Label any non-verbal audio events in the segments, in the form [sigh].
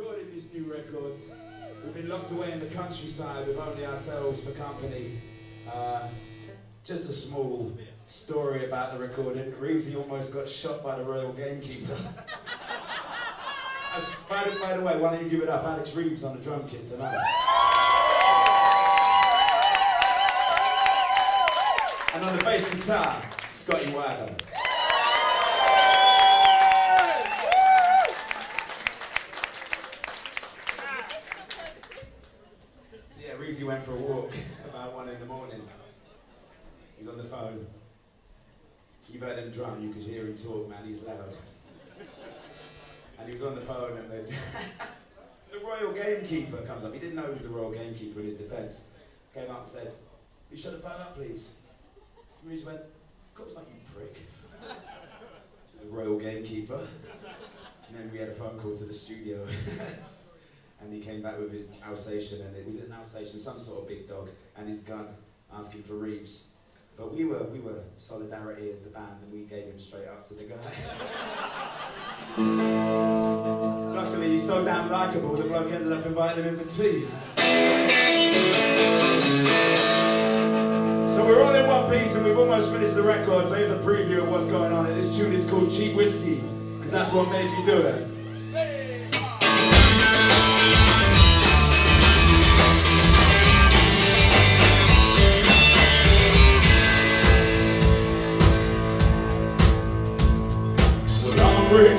recording this new record, We've been locked away in the countryside with only ourselves for company. Uh, just a small story about the recording. Reevesy almost got shot by the Royal Gamekeeper. As, by, the, by, the, way, why don't you give it up? Alex Reeves on the drum kit tonight. and on the bass guitar, Scotty Wibber. You've heard him drum, you could hear him talk, man, he's loud. And he was on the phone and [laughs] the royal gamekeeper comes up. He didn't know he was the royal gamekeeper in his defence. Came up and said, you shut the phone up, please. And he went, of course not, you prick. [laughs] the royal gamekeeper. And then we had a phone call to the studio. [laughs] and he came back with his Alsatian, and it was an Alsatian, some sort of big dog, and his gun, asking for Reeves. But we were, we were solidarity as the band, and we gave him straight up to the guy. [laughs] Luckily, he's so damn likable, the bloke ended up inviting him in for tea. So we're all in one piece, and we've almost finished the record, so here's a preview of what's going on, and this tune is called Cheap Whisky, because that's what made me do it.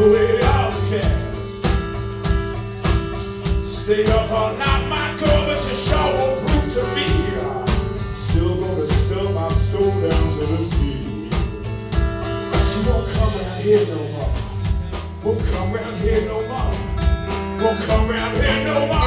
all. Stay up all night, my girl, but your sure won't prove to me. Still gonna sell my soul down to the sea. She won't come around here no more. Won't come round here no more. Won't come around here no more.